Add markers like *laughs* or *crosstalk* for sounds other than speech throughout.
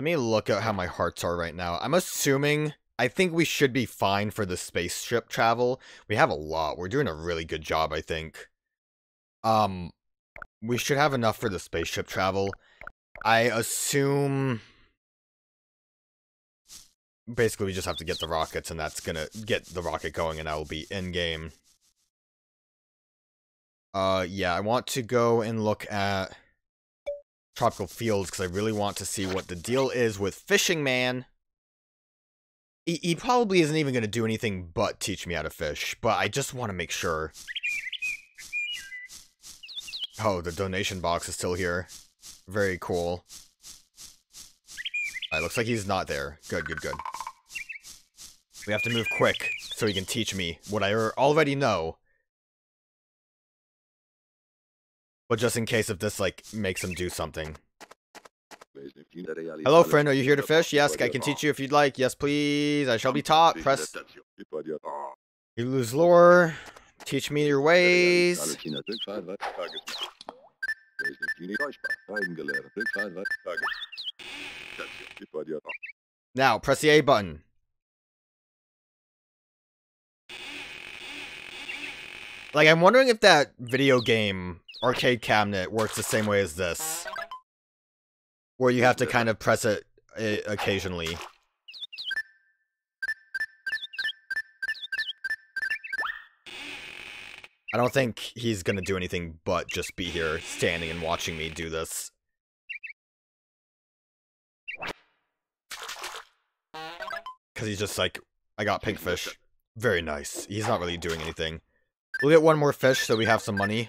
Let me look at how my hearts are right now. I'm assuming I think we should be fine for the spaceship travel. We have a lot. We're doing a really good job, I think. Um we should have enough for the spaceship travel. I assume basically we just have to get the rockets and that's gonna get the rocket going and I will be in game. Uh yeah, I want to go and look at tropical fields because I really want to see what the deal is with Fishing Man. He, he probably isn't even going to do anything but teach me how to fish, but I just want to make sure. Oh, the donation box is still here. Very cool. Alright, looks like he's not there. Good, good, good. We have to move quick so he can teach me what I er, already know. But just in case if this, like, makes him do something. Hello, friend. Are you here to fish? Yes, I can teach you if you'd like. Yes, please. I shall be taught. Press. You lose lore. Teach me your ways. Now, press the A button. Like, I'm wondering if that video game arcade cabinet works the same way as this. Where you have to kind of press it occasionally. I don't think he's gonna do anything but just be here, standing and watching me do this. Because he's just like, I got pink fish. Very nice. He's not really doing anything. We'll get one more fish so we have some money.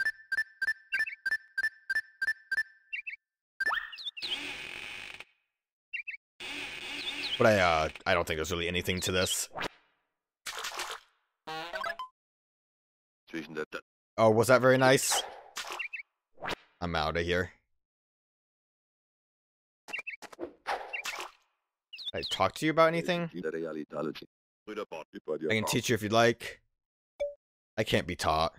But I, uh, I don't think there's really anything to this. Oh, was that very nice? I'm out of here. I talk to you about anything? I can teach you if you'd like. I can't be taught.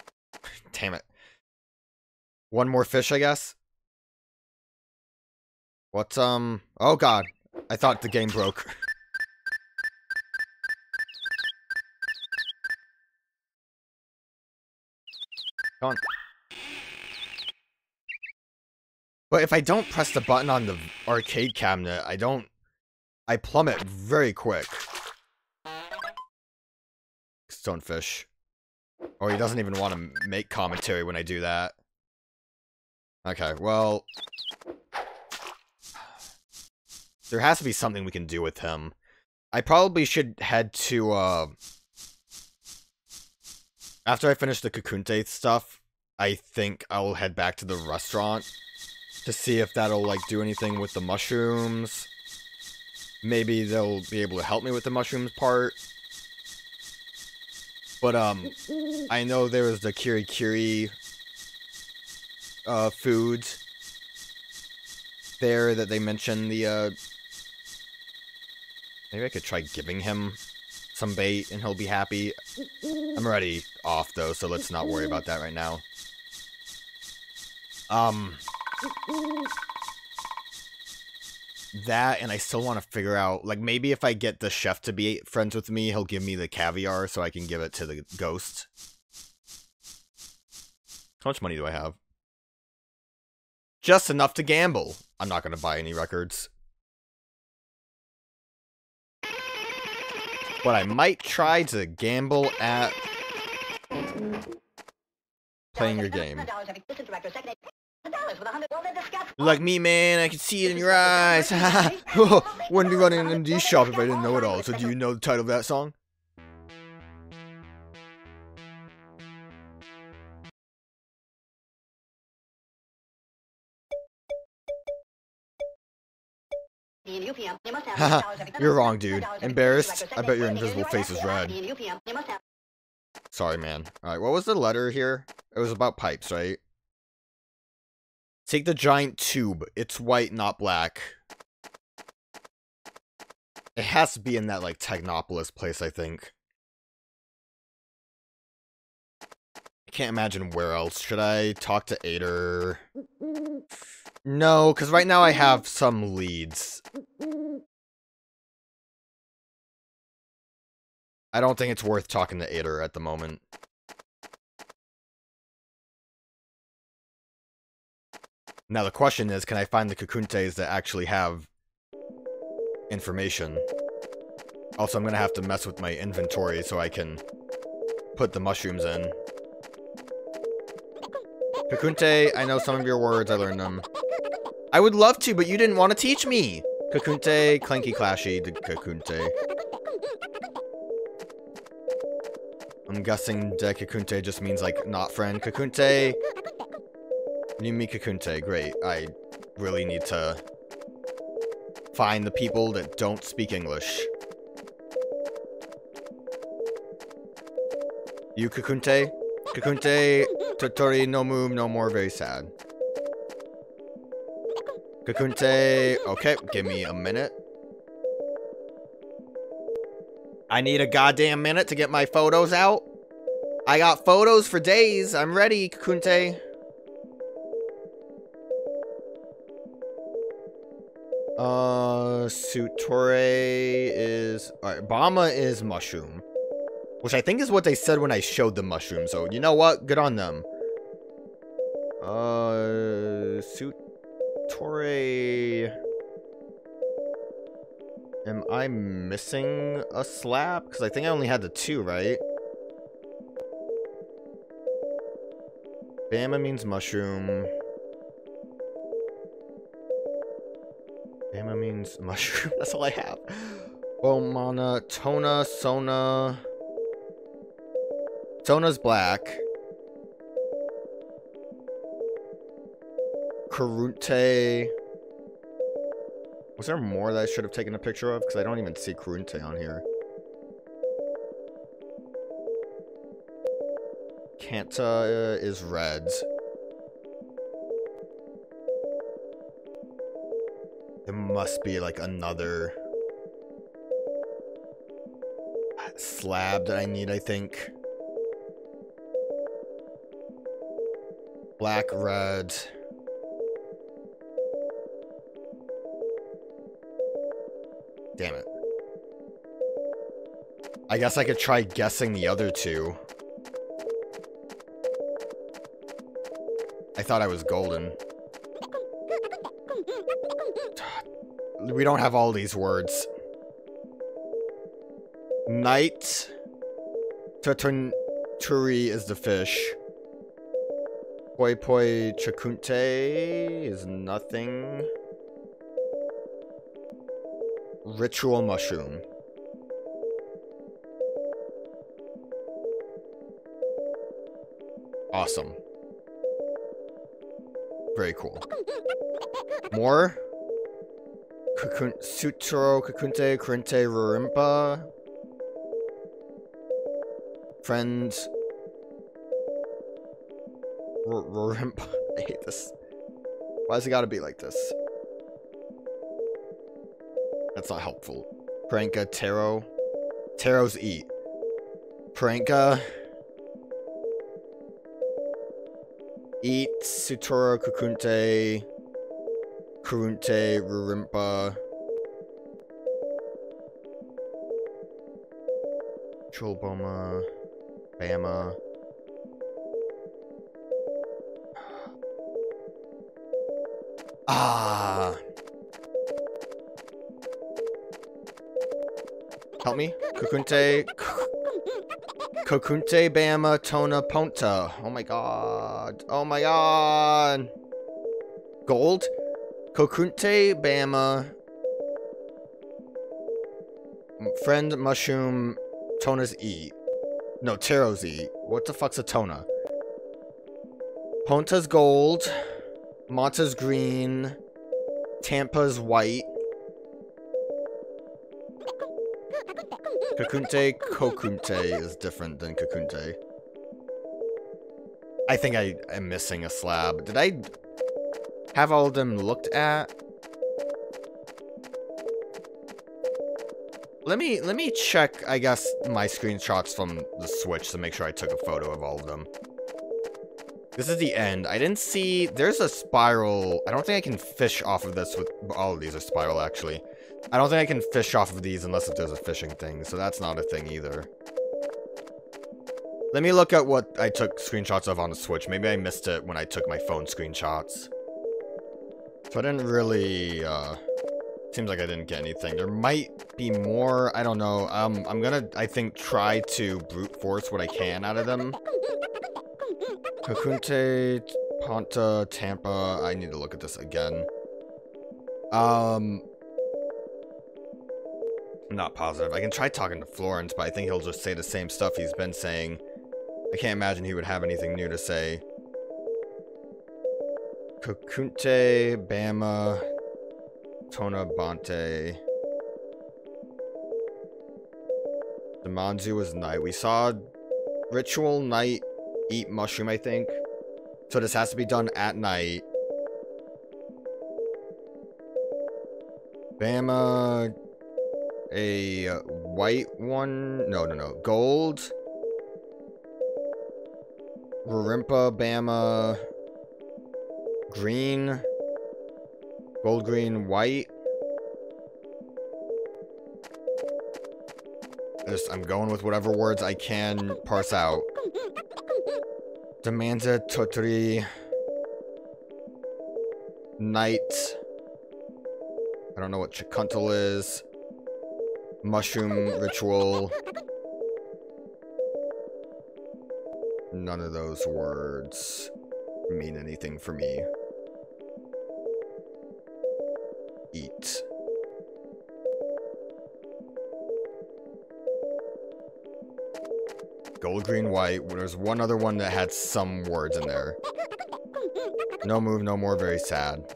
*sighs* Damn it. One more fish, I guess? What's, um... Oh, God. I thought the game broke. Come on. But if I don't press the button on the arcade cabinet, I don't... I plummet very quick. Stonefish. Or he doesn't even want to make commentary when I do that. Okay, well... There has to be something we can do with him. I probably should head to, uh... After I finish the Kakunte stuff, I think I'll head back to the restaurant to see if that'll, like, do anything with the mushrooms. Maybe they'll be able to help me with the mushrooms part. But, um, I know there was the Kiri Kiri uh, foods there that they mentioned the, uh, maybe I could try giving him some bait and he'll be happy. I'm already off though, so let's not worry about that right now. Um, that and I still want to figure out like maybe if I get the chef to be friends with me, he'll give me the caviar so I can give it to the ghost. How much money do I have? Just enough to gamble. I'm not going to buy any records. But I might try to gamble at playing your game. Like me, man, I can see it in your eyes. *laughs* Wouldn't be running an MD shop if I didn't know it all. So do you know the title of that song? *laughs* you're wrong, dude. Embarrassed? I bet your invisible face is red. Sorry, man. Alright, what was the letter here? It was about pipes, right? Take the giant tube. It's white, not black. It has to be in that, like, Technopolis place, I think. Can't imagine where else. Should I talk to Ader? No, because right now I have some leads. I don't think it's worth talking to Ader at the moment. Now the question is, can I find the Kakuntes that actually have information? Also, I'm gonna have to mess with my inventory so I can put the mushrooms in. Kakunte, I know some of your words, I learned them. I would love to, but you didn't want to teach me! Kakunte, Clanky Clashy, the Kakunte. I'm guessing De Kakunte just means, like, not friend. Kakunte, Numi Kakunte, great. I really need to find the people that don't speak English. You Kakunte? Kakunte, Totori no move, no more, very sad. Kakunte, okay, give me a minute. I need a goddamn minute to get my photos out. I got photos for days. I'm ready, Kakunte. Uh, Sutore is... Alright, Bama is mushroom. Which I think is what they said when I showed the mushroom. So, you know what? Good on them. Uh, Sutore... Am I missing a slab? Because I think I only had the two, right? Bama means mushroom. Bama means *laughs* mushroom. That's all I have. Bomana, Tona, Sona. Sona's black. Karunte. Was there more that I should have taken a picture of? Because I don't even see Karunte on here. Kanta uh, is red. There must be like another slab that I need, I think. Black, red. Damn it. I guess I could try guessing the other two. I thought I was golden. *sighs* We don't have all these words. Night. Turi is the fish. Poi Poi Chakunte is nothing. Ritual Mushroom. Awesome. Very cool. More? Kakun Sutro, Kakunte, Kurinte, Rurimpa. Friends. Rurimpa. *laughs* I hate this. Why does it gotta be like this? That's not helpful. Pranka, Taro. Taro's eat. Pranka. Eat, Sutora, Kukunte. Kurunte, Rurimpa. Cholboma, Bama. Ah. Help me. Kukunte. Kokunte, Bama, Tona, Ponta. Oh my god. Oh my god. Gold? Kokunte, Bama. Friend, Mushroom, Tona's E. No, Taro's E. What the fuck's a Tona? Ponta's gold. Monta's green. Tampa's white. Kakunte Kokunte is different than Kakunte. I think I am missing a slab. Did I have all of them looked at? Let me let me check, I guess, my screenshots from the Switch to make sure I took a photo of all of them. This is the end. I didn't see... There's a spiral. I don't think I can fish off of this with... All of these are spiral, actually. I don't think I can fish off of these unless if there's a fishing thing, so that's not a thing either. Let me look at what I took screenshots of on the Switch. Maybe I missed it when I took my phone screenshots. So I didn't really, uh... Seems like I didn't get anything. There might be more. I don't know. Um, I'm gonna, I think, try to brute force what I can out of them. Kakunte, Ponta, Tampa. I need to look at this again. Um, I'm not positive. I can try talking to Florence, but I think he'll just say the same stuff he's been saying. I can't imagine he would have anything new to say. Kakunte, Bama, Tona Bante. Demanzu was night. We saw Ritual Night eat mushroom, I think. So this has to be done at night. Bama, a white one. No, no, no. Gold. Rimpa, Bama. Green. Gold, green, white. I'm going with whatever words I can parse out. Demanza Totri. Night. I don't know what Chikuntal is. Mushroom Ritual. None of those words mean anything for me. Gold, green, white. There's one other one that had some words in there. No move, no more, very sad.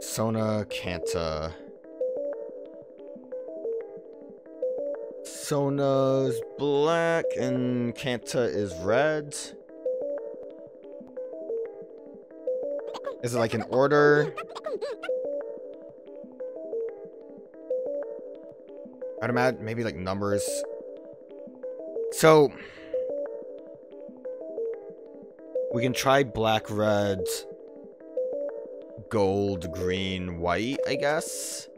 Sona, Kanta. Sona's black and Kanta is red. Is it like an order? I'd imagine maybe like numbers. So we can try black, red, gold, green, white, I guess.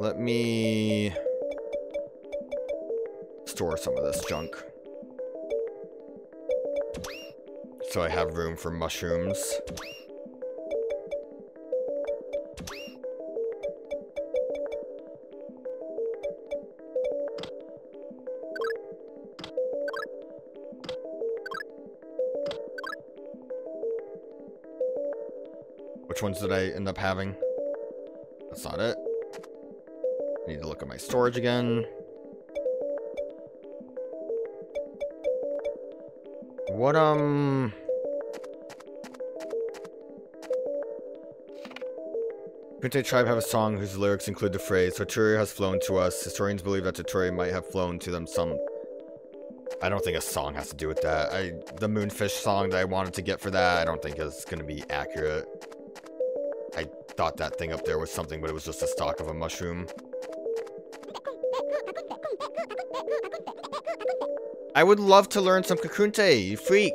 Let me store some of this junk. So I have room for mushrooms. Which ones did I end up having? That's not it. I need to look at my storage again. What, um... Kunte tribe have a song whose lyrics include the phrase, Soturia has flown to us. Historians believe that Soturia might have flown to them some... I don't think a song has to do with that. I The Moonfish song that I wanted to get for that, I don't think is going to be accurate thought that thing up there was something, but it was just a stalk of a mushroom. I would love to learn some Kakunte, you freak.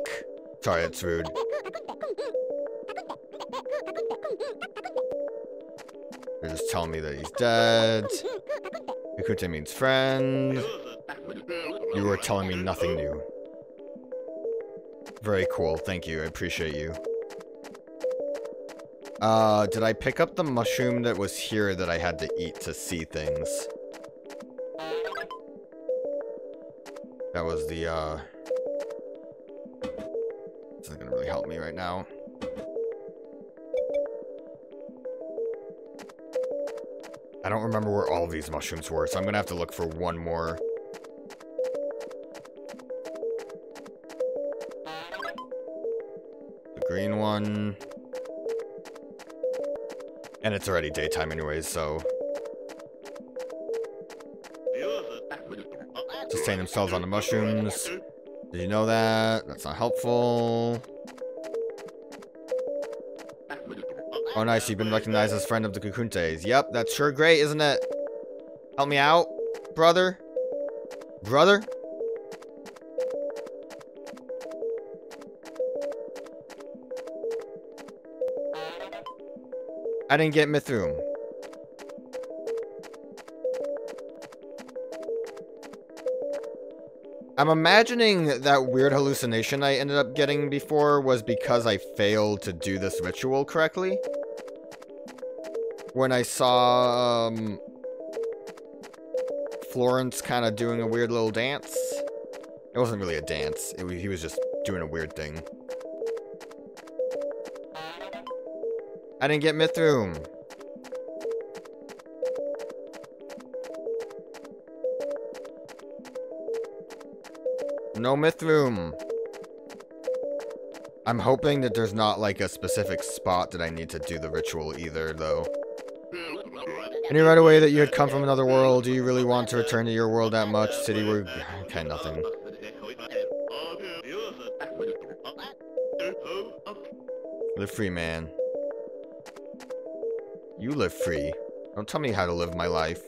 Sorry, that's rude. You're just telling me that he's dead. Kakunte means friend. You are telling me nothing new. Very cool, thank you, I appreciate you. Uh, did I pick up the mushroom that was here that I had to eat to see things? That was the, uh... This isn't gonna really help me right now. I don't remember where all these mushrooms were, so I'm gonna have to look for one more. The green one. And it's already daytime anyways, so... Sustain themselves on the mushrooms. Did you know that? That's not helpful. Oh nice, you've been recognized as friend of the Kakuntes. Yep, that's sure great, isn't it? Help me out. brother? Brother? I didn't get Mithroom. I'm imagining that weird hallucination I ended up getting before was because I failed to do this ritual correctly. When I saw um, Florence kind of doing a weird little dance. It wasn't really a dance. He was just doing a weird thing. I didn't get Mithroom. No Mithroom. I'm hoping that there's not like a specific spot that I need to do the ritual either, though. And you right away that you had come from another world. Do you really want to return to your world that much? City where... Okay, nothing. Live free, man. You live free. Don't tell me how to live my life.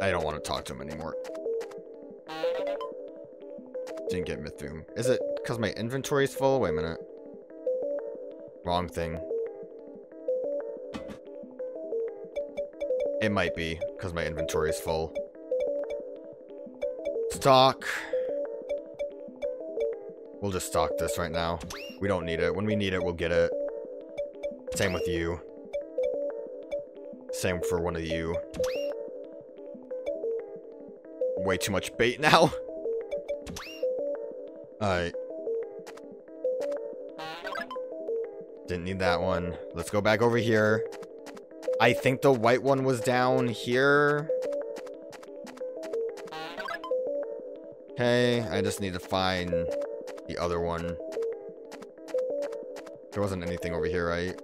I don't want to talk to him anymore. Didn't get Mithroom. Is it because my inventory is full? Wait a minute. Wrong thing. It might be, because my inventory is full. Stock. We'll just stock this right now. We don't need it. When we need it, we'll get it. Same with you. Same for one of you. Way too much bait now. *laughs* Alright. Didn't need that one. Let's go back over here. I think the white one was down here. Okay, I just need to find the other one. There wasn't anything over here, right?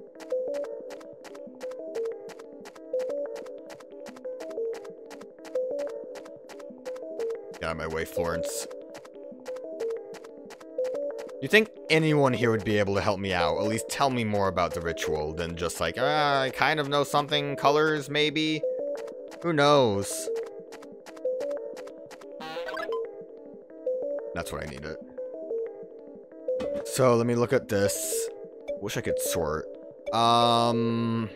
Out of my way, Florence. You think anyone here would be able to help me out? At least tell me more about the ritual than just like, ah, I kind of know something, colors maybe? Who knows? That's what I needed. So let me look at this. Wish I could sort. Um...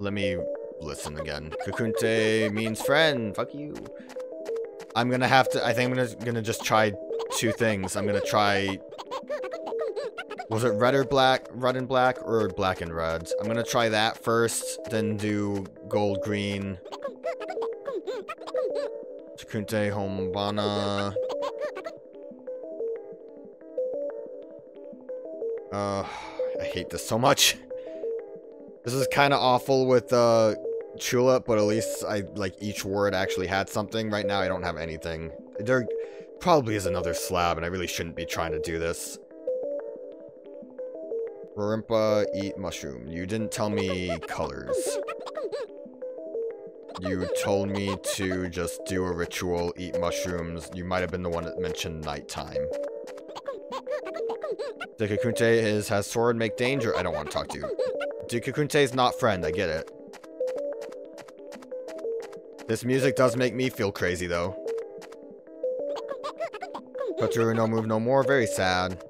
Let me listen again. Kakunte means friend. Fuck you. I'm gonna have to, I think I'm gonna, gonna just try two things. I'm gonna try... Was it red or black? Red and black or black and red? I'm gonna try that first, then do gold green. Chakunte Hombana. Uh, I hate this so much. This is kind of awful with uh, Chulip, but at least I like each word actually had something. Right now, I don't have anything. There, probably is another slab, and I really shouldn't be trying to do this. Rorimpa, eat mushroom. You didn't tell me colors. You told me to just do a ritual, eat mushrooms. You might have been the one that mentioned nighttime. Dekakunte is has sword make danger. I don't want to talk to you. Dekakunte is not friend. I get it. This music does make me feel crazy though. Koturu no move no more. Very sad.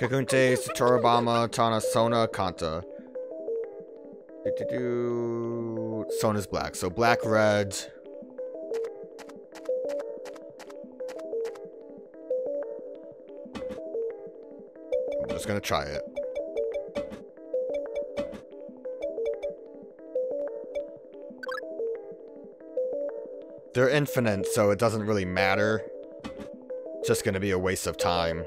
Kakunte, Satorabama, Tana, Sona, Kanta. Do, do, do. Sona's black. So black, red. I'm just gonna try it. They're infinite, so it doesn't really matter. It's just gonna be a waste of time.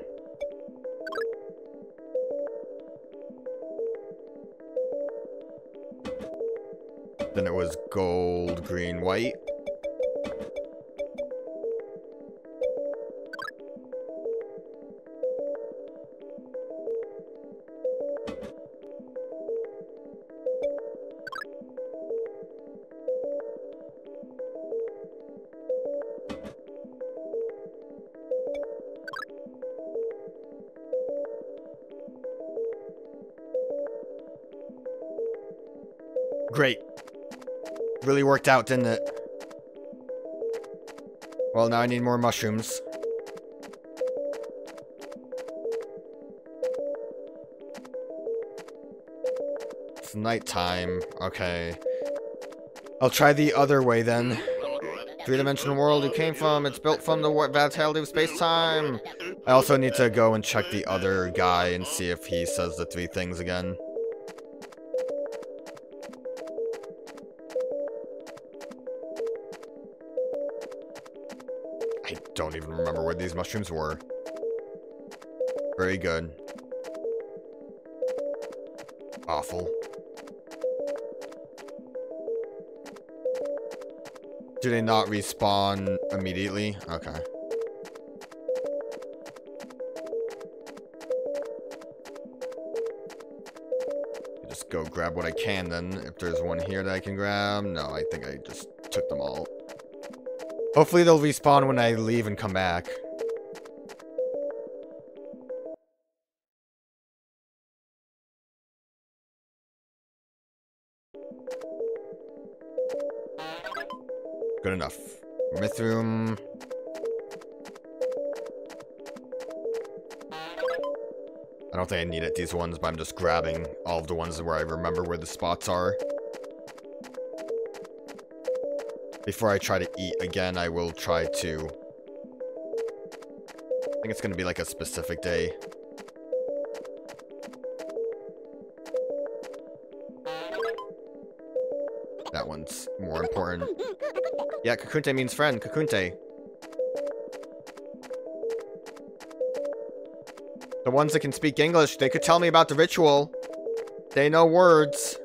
Then it was gold, green, white. Worked out, didn't it? Well, now I need more mushrooms. It's nighttime. Okay. I'll try the other way then. Three-dimensional world you came from. It's built from the vitality of space-time. I also need to go and check the other guy and see if he says the three things again. Don't even remember where these mushrooms were. Very good. Awful. Do they not respawn immediately? Okay. Just go grab what I can then. If there's one here that I can grab. No, I think I just took them all. Hopefully they'll respawn when I leave and come back. Good enough. Mithroom. I don't think I need it, these ones, but I'm just grabbing all of the ones where I remember where the spots are. Before I try to eat again, I will try to... I think it's going to be like a specific day. That one's more important. Yeah, Kakunte means friend. Kakunte. The ones that can speak English, they could tell me about the ritual. They know words.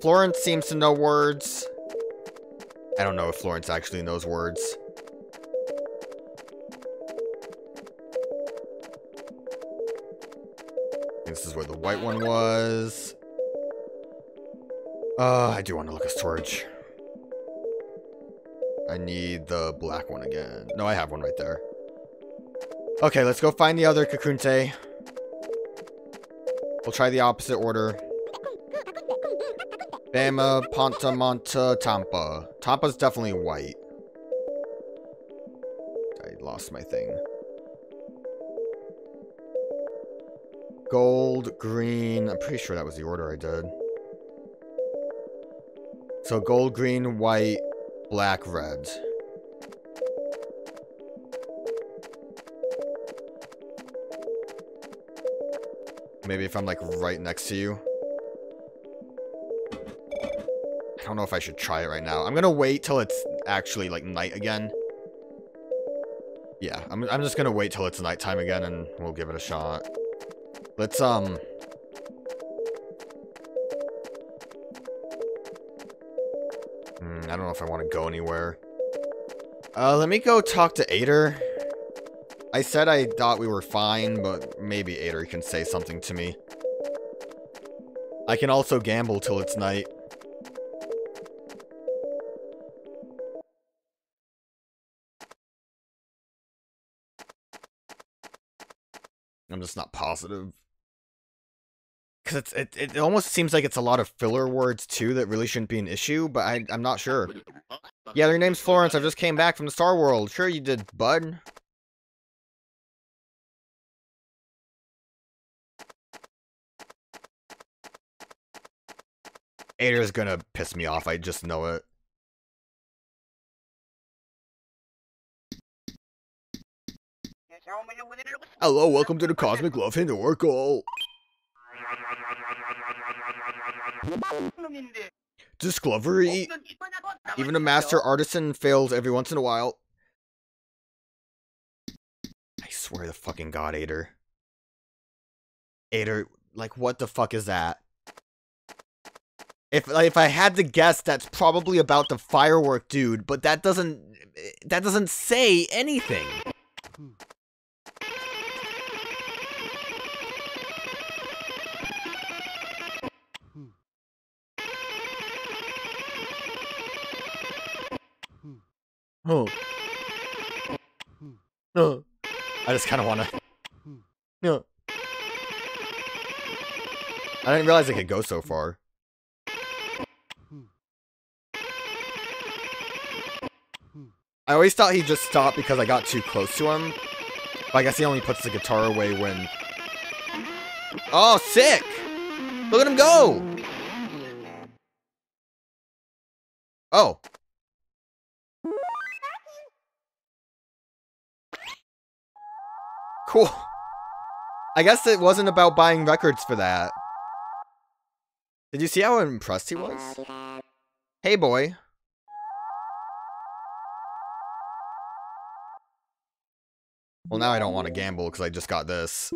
Florence seems to know words. I don't know if Florence actually knows those words. This is where the white one was. Uh, I do want to look at storage. I need the black one again. No, I have one right there. Okay, let's go find the other Kakunte. We'll try the opposite order. Bama, Ponta, Monta, Tampa. Tampa's definitely white. I lost my thing. Gold, green. I'm pretty sure that was the order I did. So gold, green, white, black, red. Maybe if I'm like right next to you. Don't know if I should try it right now. I'm gonna wait till it's actually like night again. Yeah, I'm, I'm just gonna wait till it's nighttime again and we'll give it a shot. Let's, um... Mm, I don't know if I want to go anywhere. Uh, let me go talk to Ader. I said I thought we were fine, but maybe Ader can say something to me. I can also gamble till it's night. I'm just not positive. Because it, it almost seems like it's a lot of filler words, too, that really shouldn't be an issue, but I, I'm not sure. Yeah, their name's Florence. I just came back from the Star World. Sure you did, bud. Ader's gonna piss me off, I just know it. Hello, welcome to the Cosmic Love Hint Oracle. Discovery. Even a master artisan fails every once in a while. I swear the fucking god, Ader. Ader, like, what the fuck is that? If if I had to guess, that's probably about the firework dude, but that doesn't that doesn't say anything. No. I just kind of want to. No. I didn't realize it could go so far. I always thought he just stopped because I got too close to him. But I guess he only puts the guitar away when... Oh, sick! Look at him go! Oh. Cool. I guess it wasn't about buying records for that. Did you see how impressed he was? Hey, boy. Well, now I don't want to gamble because I just got this.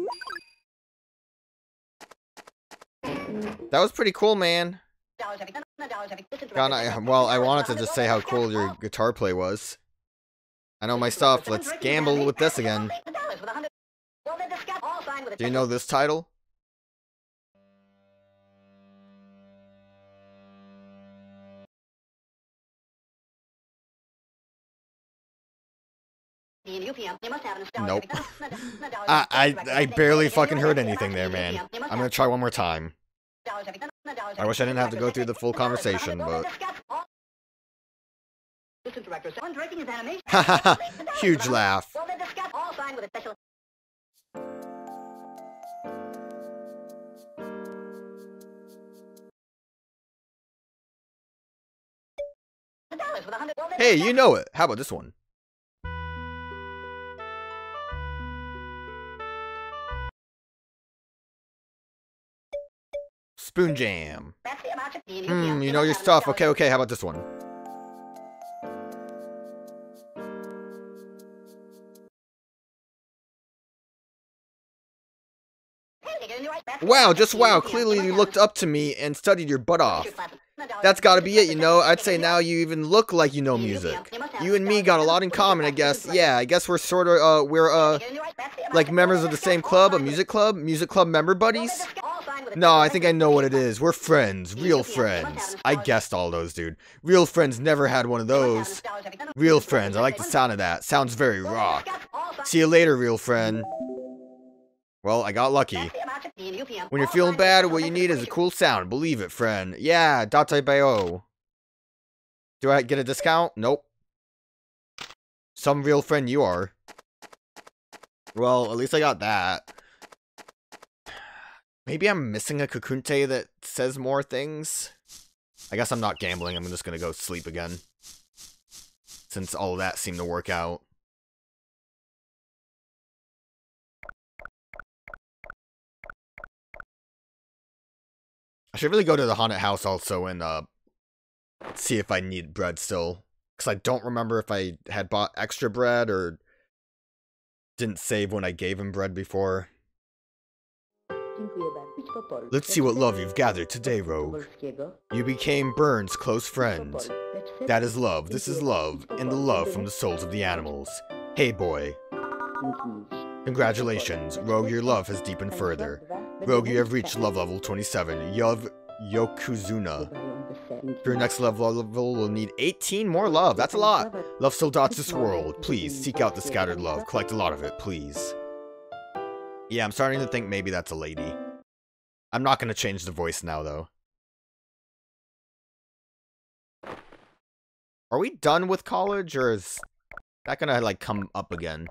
That was pretty cool, man. God, I, well, I wanted to just say how cool your guitar play was. I know my stuff. Let's gamble with this again. Do you know this title? Nope. I, I, I barely fucking heard anything there, man. I'm gonna try one more time. I wish I didn't have to go through the full conversation, but... *laughs* *laughs* Huge laugh. Hey, you know it. How about this one? Spoon Jam. Hmm, you know your stuff. Okay, okay, how about this one? Wow, just wow. Clearly you looked up to me and studied your butt off. That's gotta be it, you know? I'd say now you even look like you know music. You and me got a lot in common, I guess. Yeah, I guess we're sort of, uh, we're, uh, like members of the same club, a music club? Music club member buddies? No, I think I know what it is. We're friends. Real friends. I guessed all those, dude. Real friends never had one of those. Real friends. I like the sound of that. Sounds very rock. See you later, real friend. Well, I got lucky. When you're feeling bad, what you need is a cool sound. Believe it, friend. Yeah, Date Bayo. Do I get a discount? Nope. Some real friend you are. Well, at least I got that. Maybe I'm missing a Kakunte that says more things? I guess I'm not gambling. I'm just gonna go sleep again. Since all that seemed to work out. I should really go to the haunted house also and uh see if I need bread still. Because I don't remember if I had bought extra bread or didn't save when I gave him bread before. Let's see what love you've gathered today, Rogue. You became Burns' close friend. That is love, this is love, and the love from the souls of the animals. Hey, boy. Congratulations, Rogue, your love has deepened further. Rogue, you have reached love level 27. Yov Yokuzuna. For your next level, level will need 18 more love. That's a lot. Love still dots this world. Please, seek out the scattered love. Collect a lot of it, please. Yeah, I'm starting to think maybe that's a lady. I'm not going to change the voice now, though. Are we done with college, or is that going to, like, come up again?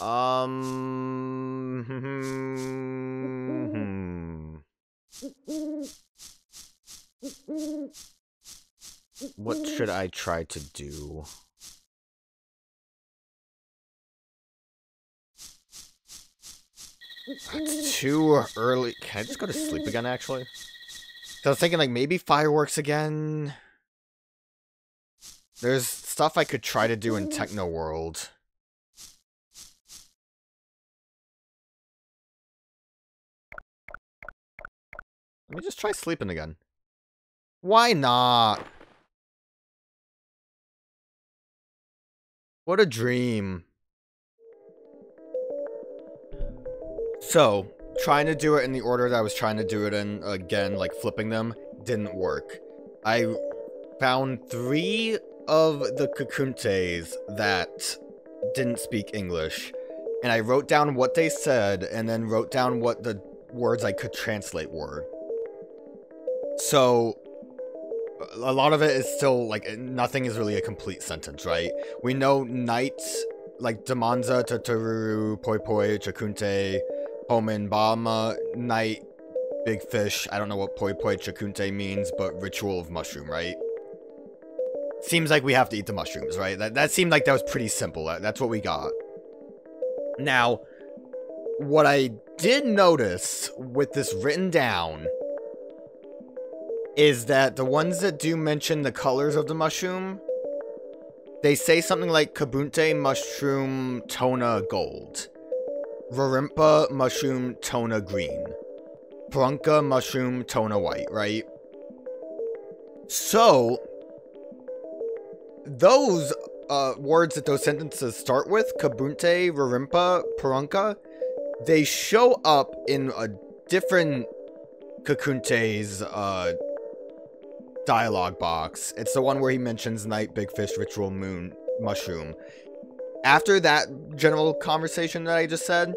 Um. *laughs* what should I try to do? It's too early. Can I just go to sleep again, actually? So I was thinking, like, maybe fireworks again. There's stuff I could try to do in Techno World. Let me just try sleeping again. Why not? What a dream. So, trying to do it in the order that I was trying to do it in, again, like flipping them, didn't work. I found three of the Kakuntes that didn't speak English, and I wrote down what they said, and then wrote down what the words I could translate were. So, a lot of it is still like nothing is really a complete sentence, right? We know night, like Damanza, Totoro, Poi Poi, Chakunte, Homin, Bama, night, big fish. I don't know what Poi Poi Chakunte means, but ritual of mushroom, right? Seems like we have to eat the mushrooms, right? That that seemed like that was pretty simple. That, that's what we got. Now, what I did notice with this written down is that the ones that do mention the colors of the mushroom, they say something like Kabunte mushroom tona gold, Rarimpa mushroom tona green, Prunka mushroom tona white, right? So, those uh, words that those sentences start with, Kabunte, Rarimpa, Prunka, they show up in a different Kakunte's uh, dialogue box. It's the one where he mentions night, big fish, ritual, moon, mushroom. After that general conversation that I just said,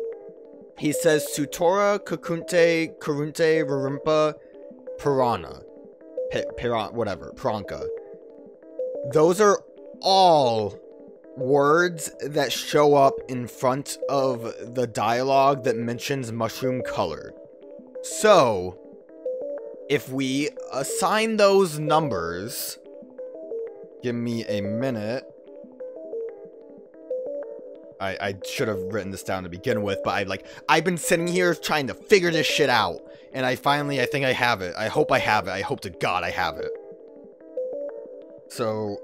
he says Sutora, Kakunte, Karunte, Rarimpa, Piranha. P Piran whatever, Pranka. Those are all words that show up in front of the dialogue that mentions mushroom color. So, if we assign those numbers, give me a minute. I, I should have written this down to begin with, but I like I've been sitting here trying to figure this shit out, and I finally I think I have it. I hope I have it. I hope to God I have it. So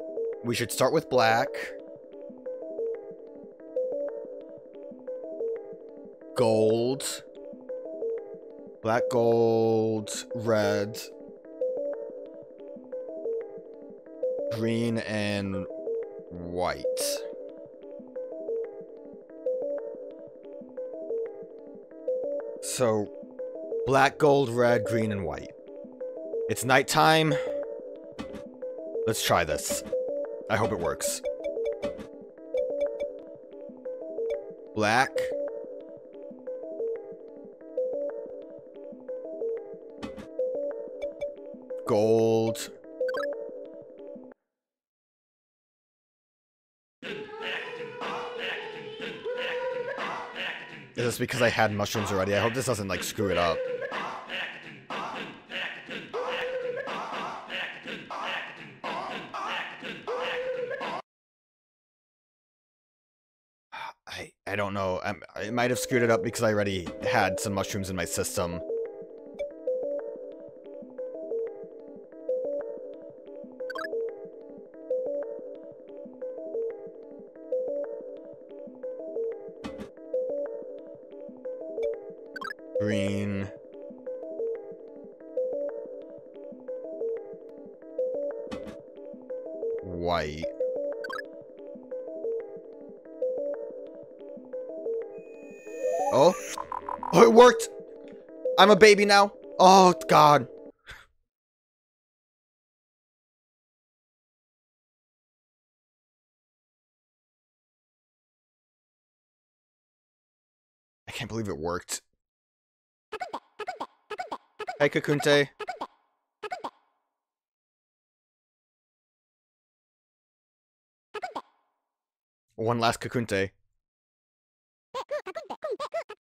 we should start with black. Gold. Black, gold, red, green, and white. So, black, gold, red, green, and white. It's nighttime. Let's try this. I hope it works. Black, gold. Is this because I had mushrooms already? I hope this doesn't, like, screw it up. I, I don't know. I, I might have screwed it up because I already had some mushrooms in my system. Green. White. Oh. Oh, it worked! I'm a baby now. Oh, God. I can't believe it worked. Hey, Kakunte. One last Kakunte.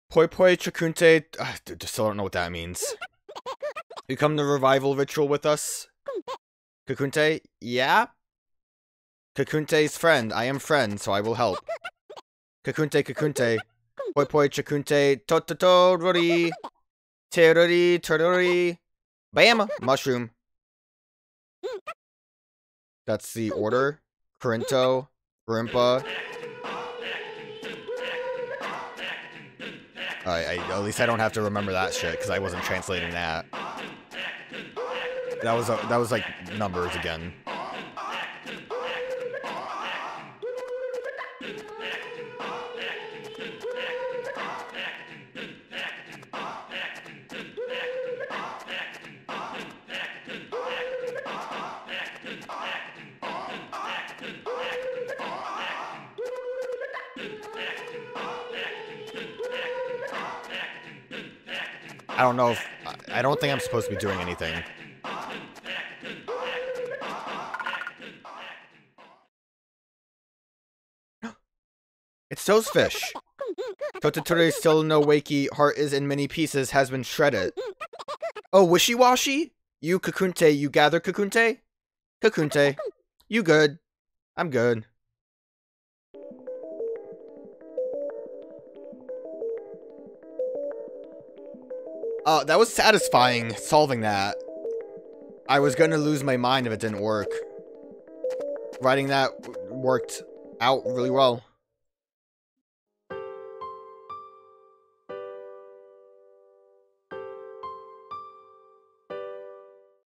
Poi Poi Chakunte. I ah, still don't know what that means. You come to revival ritual with us? Kakunte? Yeah? Kakunte's friend. I am friend, so I will help. Kakunte, Kakunte. Poi Poi Chakunte. Tototo Rori. Terori, terori. Bam! Mushroom. That's the order. Corinto. Rimpa. I, I, at least I don't have to remember that shit, because I wasn't translating that. That was, a, that was like, numbers again. I don't know if... I don't think I'm supposed to be doing anything. *gasps* it's those fish. Tototori still no wakey, heart is in many pieces, has been shredded. Oh, wishy-washy? You Kakunte, you gather Kakunte? Kakunte, you good. I'm good. Oh, that was satisfying, solving that. I was gonna lose my mind if it didn't work. Writing that worked out really well.